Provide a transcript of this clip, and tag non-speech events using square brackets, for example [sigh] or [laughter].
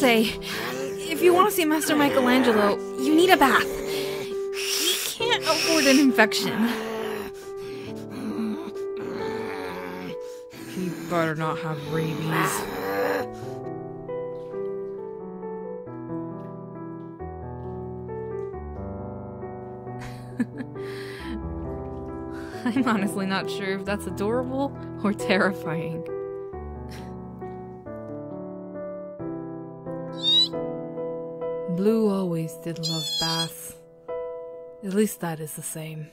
say, if you want to see Master Michelangelo, you need a bath. He can't afford an infection. He better not have rabies. [laughs] I'm honestly not sure if that's adorable or terrifying. Blue always did love baths. At least that is the same.